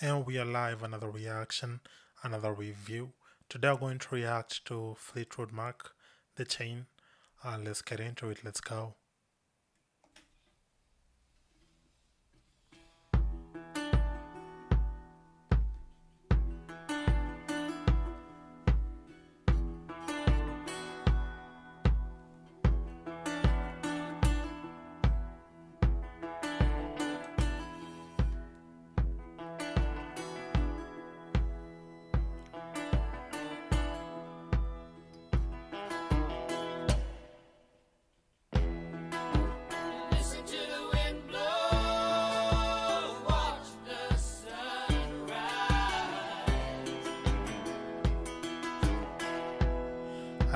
and we are live another reaction another review. Today i'm going to react to fleetwood mac the chain. Uh, let's get into it. Let's go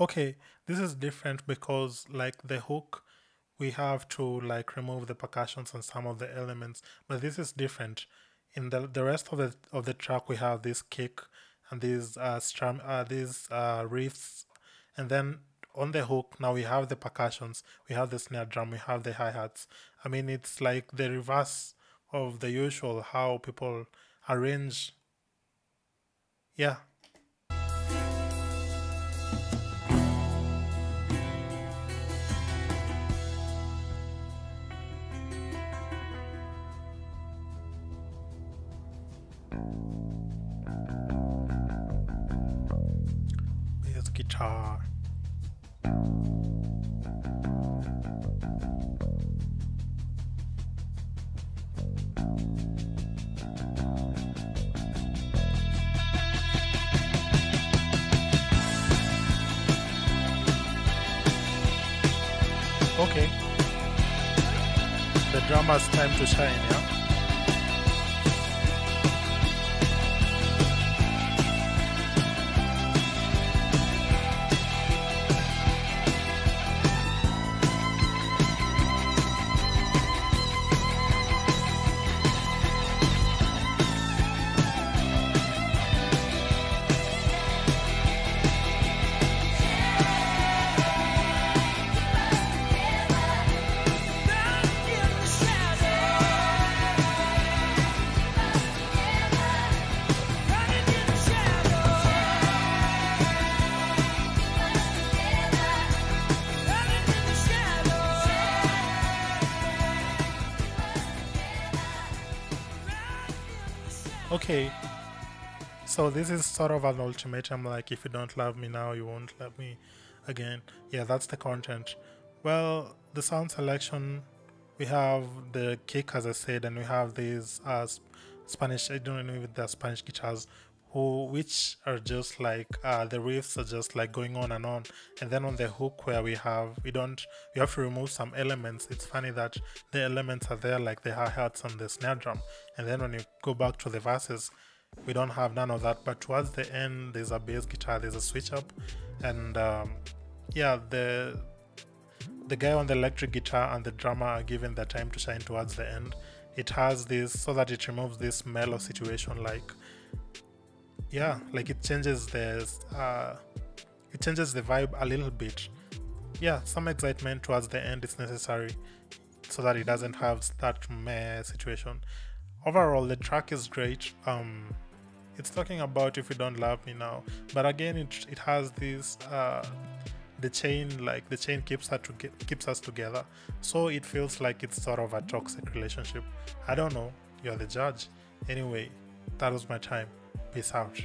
okay this is different because like the hook we have to like remove the percussions and some of the elements but this is different. In the the rest of the of the track we have this kick and these uh strum uh these uh riffs. And then on the hook now we have the percussions we have the snare drum we have the hi-hats. I mean it's like the reverse of the usual how people arrange. Yeah His guitar. Okay. The drama's time to shine, yeah? Okay, So this is sort of an ultimatum like if you don't love me now, you won't love me again. Yeah, that's the content. Well, the sound selection, we have the kick as I said, and we have these uh, Spanish. I don't know if they're Spanish guitars, who which are just like uh, the riffs are just like going on and on. And then on the hook where we have we don't we have to remove some elements. It's funny that the elements are there like the hi hats and the snare drum, and then when you go back to the verses, we don't have none of that. But towards the end, there's a bass guitar, there's a switch up, and um, yeah, the the guy on the electric guitar and the drummer are given their time to shine towards the end. It has this so that it removes this mellow situation, like yeah, like it changes the uh, it changes the vibe a little bit. Yeah, some excitement towards the end is necessary so that it doesn't have that meh situation. Overall, the track is great. Um, it's talking about if you don't love me now, but again, it it has this. Uh, the chain like the chain keeps us to keeps us together so it feels like it's sort of a toxic relationship i don't know you're the judge anyway that was my time peace out